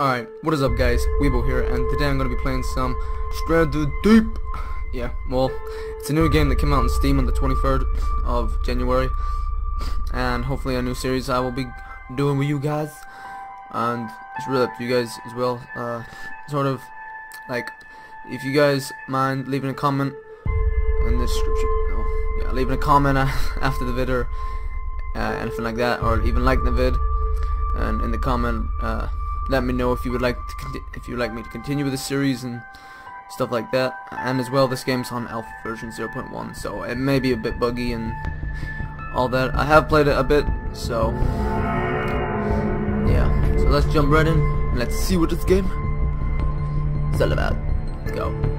Alright, what is up guys? Weebo here, and today I'm going to be playing some Stranded Deep. Yeah, well, it's a new game that came out on Steam on the 23rd of January, and hopefully a new series I will be doing with you guys, and it's really up to you guys as well. Uh, sort of, like, if you guys mind leaving a comment in the description, oh, yeah, leaving a comment after the video, uh, anything like that, or even like the vid, and in the comment, uh, let me know if you would like to if you would like me to continue with the series and stuff like that. And as well, this game's on alpha version 0.1, so it may be a bit buggy and all that. I have played it a bit, so yeah. So let's jump right in. Let's see what this game is all about. Let's go.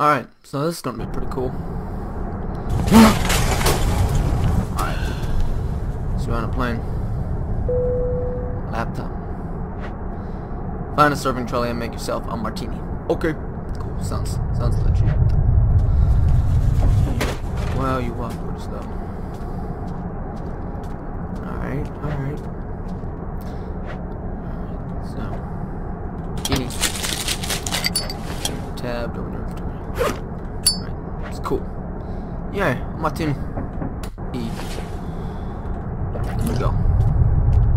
Alright, so this is gonna be pretty cool. Alright. So we're on a plane. Laptop. Find a serving trolley and make yourself a martini. Okay. Cool. Sounds sounds legit. Wow, you walk pretty slow. Alright, alright. Alright, so. Tabbed over there. Alright, it's cool. Yeah, Martin. E. Here we go.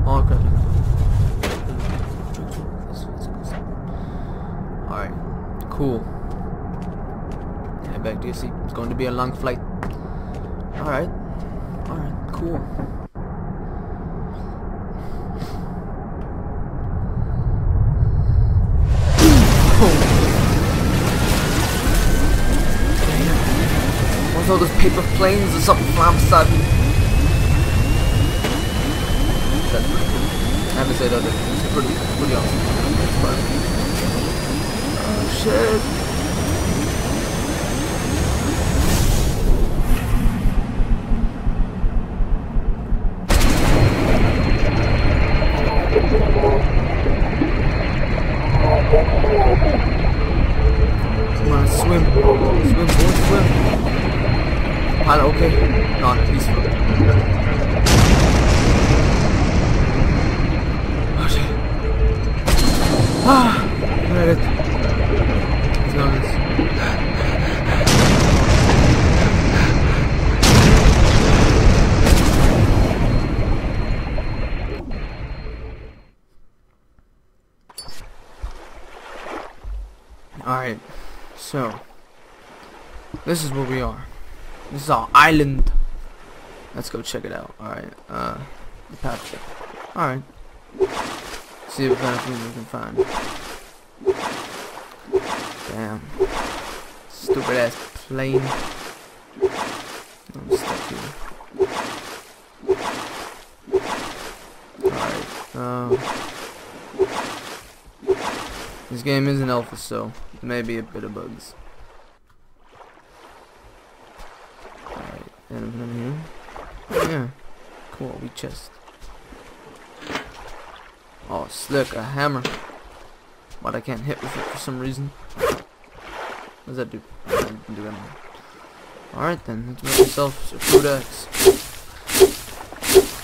Oh, okay. Alright, cool. Head back to your seat. It's going to be a long flight. Alright. Alright, cool. All those paper planes or something pretty cool. I have to say that it's pretty, pretty awesome. Oh shit. Alright, so this is where we are. This is our island. Let's go check it out. Alright, uh the path. Alright. See what kind of things we can find. Damn. Stupid ass plane. I'm stuck here. Alright, um this game is an alpha, so maybe a bit of bugs. Alright, anything in here? Yeah. Cool, we chest. Oh, slick, a hammer. But I can't hit with it for some reason. What does that do? Do. Alright then, let's make myself a food axe.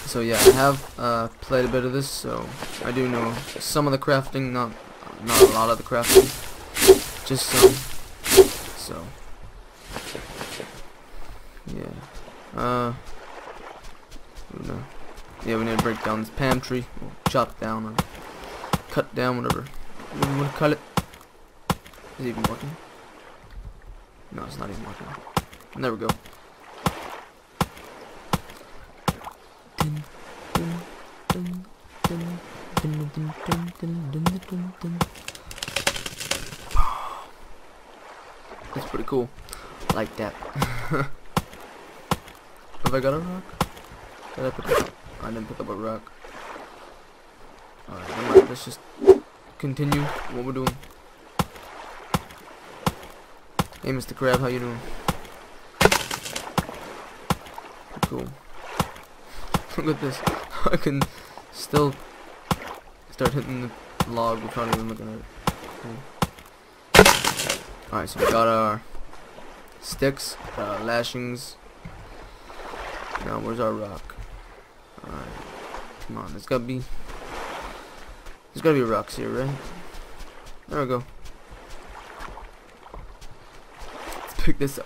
So yeah, I have uh, played a bit of this, so I do know some of the crafting, not not a lot of the crafting, just some. So, yeah. Uh, no. Yeah, we need to break down this pantry, or chop down, or cut down, whatever you want to call it. Is it even working? No, it's not even working. There we go. Dun, dun, dun, dun, dun, dun, dun. That's pretty cool. Like that. Have I got a rock? Did I pick up? I didn't pick up a rock. Alright. Let's just continue what we're doing. Hey, Mr. Crab, how you doing? Cool. Look at this. I can still start hitting the log without even looking at it. Cool. Alright, so we got our sticks, uh, lashings. Now, where's our rock? Alright. Come on, there's gotta be... There's gotta be rocks here, right? There we go. Let's pick this up.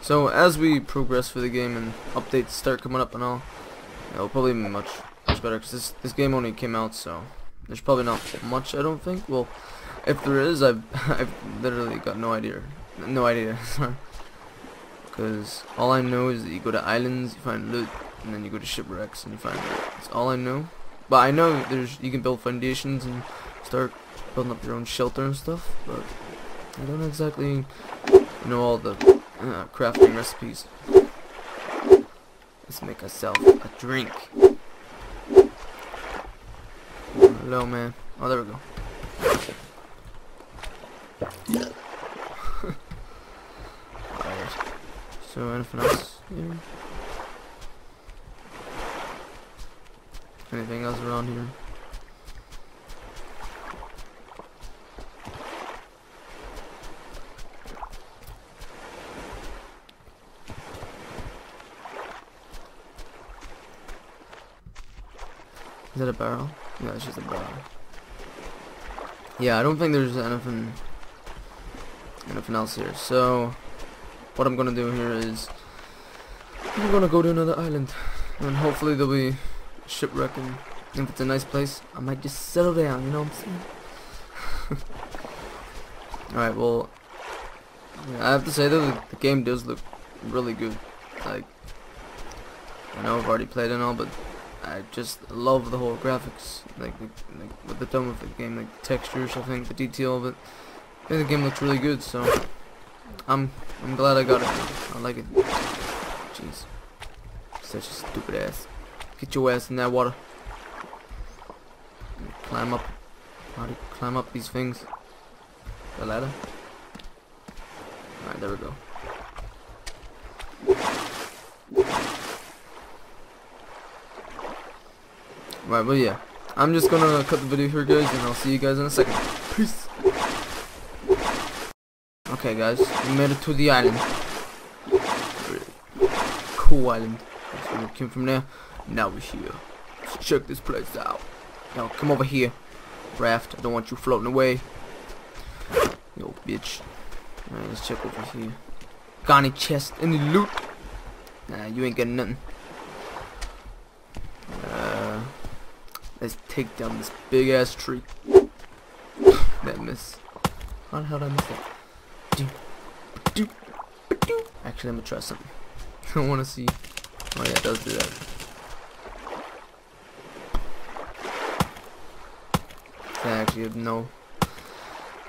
So, as we progress for the game and updates start coming up and all, it'll probably be much, much better, because this, this game only came out, so there's probably not much, I don't think. Well, if there is, I've, I've literally got no idea. No idea, sorry. Because all I know is that you go to islands, you find loot, and then you go to shipwrecks and you find loot. That's all I know. But I know there's you can build foundations and start building up your own shelter and stuff. But I don't exactly know all the uh, crafting recipes. Let's make ourselves a drink. Hello, man. Oh, there we go. So anything else here? Anything else around here? Is that a barrel? Yeah, it's just a barrel. Yeah, I don't think there's anything anything else here. So what I'm gonna do here is I'm gonna go to another island and hopefully there'll be shipwreck and if it's a nice place I might just settle down you know what I'm saying alright well yeah, I have to say though the, the game does look really good like I know I've already played and all but I just love the whole graphics like, like, like what they've done the game like textures I think the detail of it I think the game looks really good so I'm I'm glad I got it. I like it. Jeez. Such a stupid ass. Get your ass in that water. Climb up. How do you climb up these things? The ladder? Alright, there we go. Right, but yeah. I'm just gonna cut the video here guys and I'll see you guys in a second. Peace. Okay guys, we made it to the island. Cool island. we came from there. Now we're here. Let's check this place out. Now come over here. Raft, I don't want you floating away. Yo bitch. Alright, let's check over here. Got any chest? Any loot? Nah, you ain't getting nothing. Uh, let's take down this big ass tree. that miss. How the hell did I miss that? Actually, I'm gonna try something. I to see. Oh yeah, it does do that. I actually have no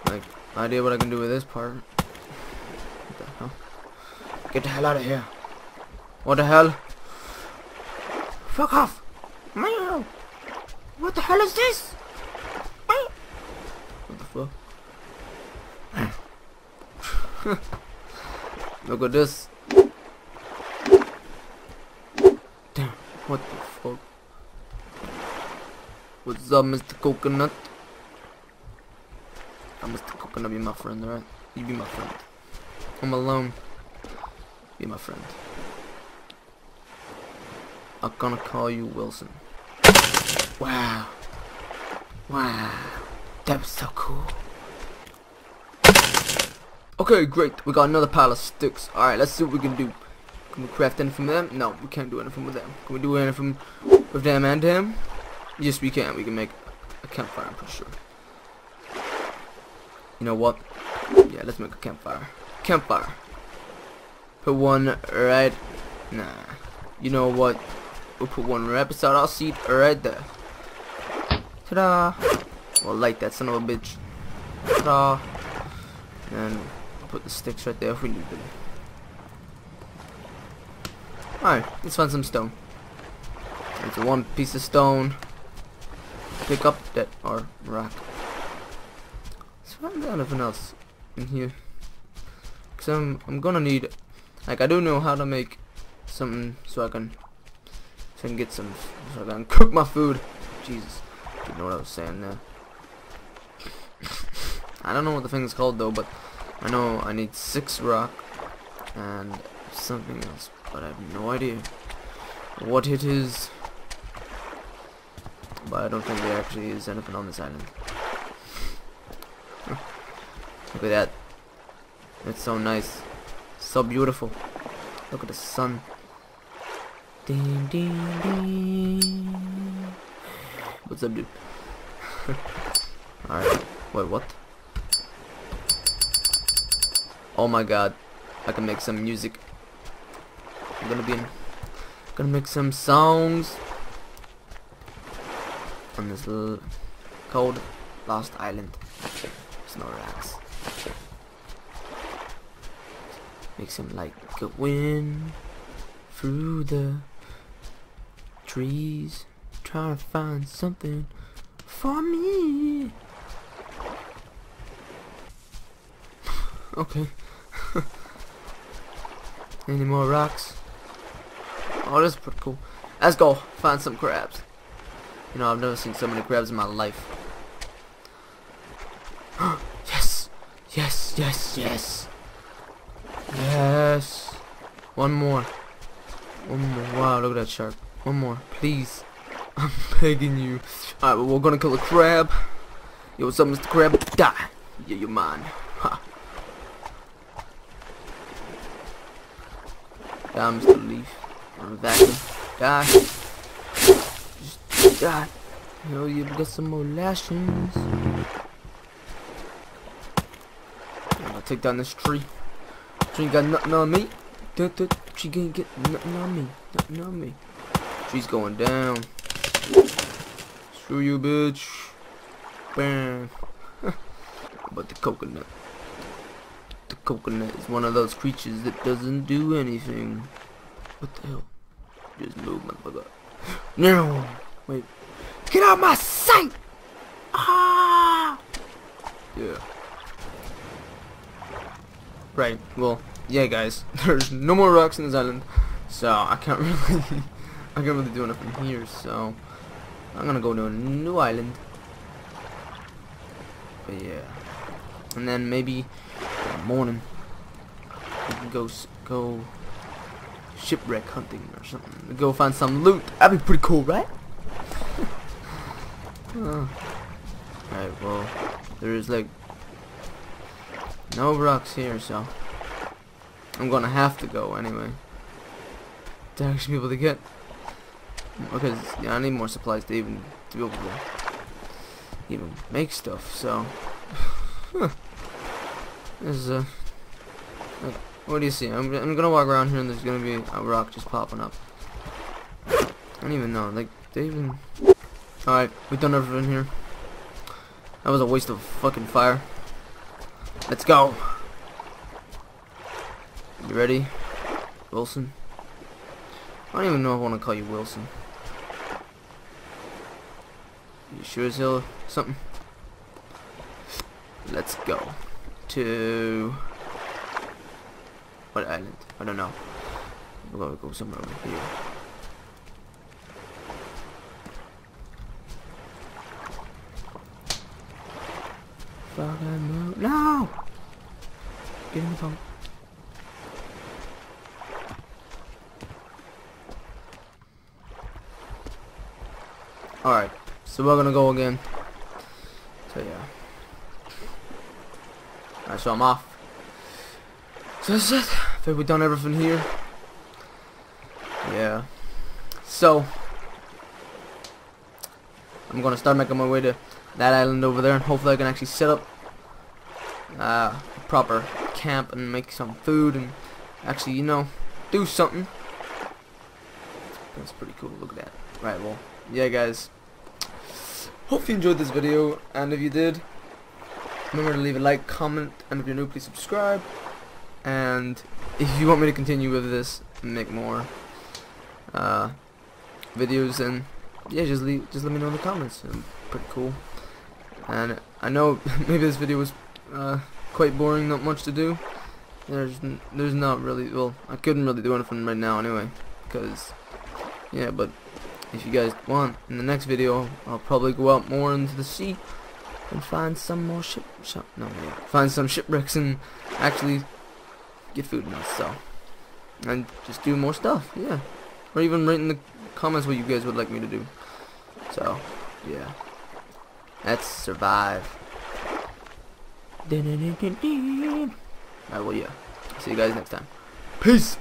like idea what I can do with this part. What the hell? Get the hell out of here! What the hell? Fuck off! What the hell is this? What the fuck? Look at this. Damn, what the fuck? What's up, Mr. Coconut? Ah, I'm Mr. Coconut, be my friend, alright? You be my friend. I'm alone. Be my friend. I'm gonna call you Wilson. Wow. Wow. That was so cool. Okay, great. We got another pile of sticks. Alright, let's see what we can do. Can we craft anything from them? No, we can't do anything with them. Can we do anything with them and him? Yes, we can. We can make a campfire, I'm pretty sure. You know what? Yeah, let's make a campfire. Campfire. Put one right... Nah. You know what? We'll put one right beside our seat right there. Ta-da! We'll light that son of a bitch. Ta-da! And put the sticks right there if we need them. Alright, let's find some stone. It's one piece of stone. Pick up that or rock. Let's find anything else in here. Cause I'm I'm gonna need like I don't know how to make something so I can so I can get some so I can cook my food. Jesus. You know what I was saying there. I don't know what the thing is called though, but I know I need six rock, and something else, but I have no idea what it is. But I don't think there actually is anything on this island. Look at that. It's so nice. So beautiful. Look at the sun. Ding ding ding. What's up, dude? Alright. Wait, what? Oh my god. I can make some music. I'm gonna be in, gonna make some songs on this little cold lost island. Snorlax. Makes him like a wind through the trees, trying to find something for me. okay. Any more rocks? Oh, this is pretty cool. Let's go find some crabs. You know, I've never seen so many crabs in my life. yes! Yes, yes, yes! Yes! One more. One more. Wow, look at that shark. One more. Please. I'm begging you. Alright, well, we're gonna kill a crab. Yo, what's up, Mr. Crab? Die! Yeah, you're mine. Ha. Die, Mr. Leaf. I'm vacuum. Die. Just die. Yo, you got some more lashings. I'm gonna take down this tree. Tree got nothing on me. She can't get nothing on me. Nothing on me. She's going down. Screw you, bitch. Bam. but the coconut. The coconut is one of those creatures that doesn't do anything. What the hell? Just move, motherfucker. No. Wait. Get out of my sight! Ah! Yeah. Right. Well, yeah, guys. There's no more rocks in this island, so I can't really, I can't really do anything here. So I'm gonna go to a new island. But yeah, and then maybe morning we can go go shipwreck hunting or something. Go find some loot. That'd be pretty cool, right? oh. Alright, well, there's like no rocks here, so I'm gonna have to go anyway to actually be able to get because I need more supplies to even to be able to even make stuff. So this is a like, what do you see? I'm I'm gonna walk around here and there's gonna be a rock just popping up. I don't even know. Like they even. All right, we've done everything here. That was a waste of fucking fire. Let's go. You ready, Wilson? I don't even know if I want to call you Wilson. You sure as hell something? Let's go to what island? I don't know. We're gonna go somewhere over here. Fucking move. No! Get in the boat. Alright, so we're gonna go again. So yeah. Alright, so I'm off. So that's it. I think we've done everything here. Yeah. So I'm gonna start making my way to that island over there and hopefully I can actually set up uh, a proper camp and make some food and actually, you know, do something. That's pretty cool. Look at that. Right, well, yeah, guys. Hope you enjoyed this video, and if you did, remember to leave a like, comment, and if you're new, please subscribe. And if you want me to continue with this, make more uh, videos, and yeah, just leave, just let me know in the comments. I'm pretty cool. And I know maybe this video was uh, quite boring, not much to do. There's there's not really well, I couldn't really do anything right now anyway, because yeah, but if you guys want, in the next video, I'll probably go out more into the sea and find some more ship, shop, no, yeah, find some shipwrecks and actually get food and so and just do more stuff. Yeah, or even write in the comments what you guys would like me to do. So yeah, let's survive. Alright, well yeah. See you guys next time. Peace.